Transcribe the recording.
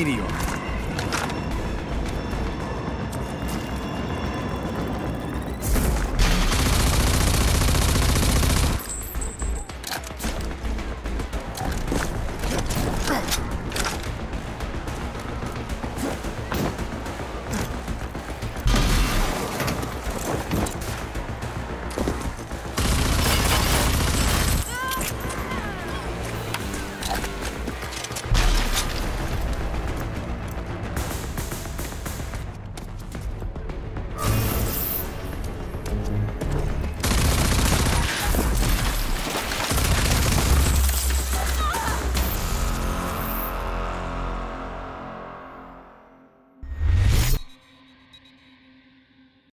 Meteor.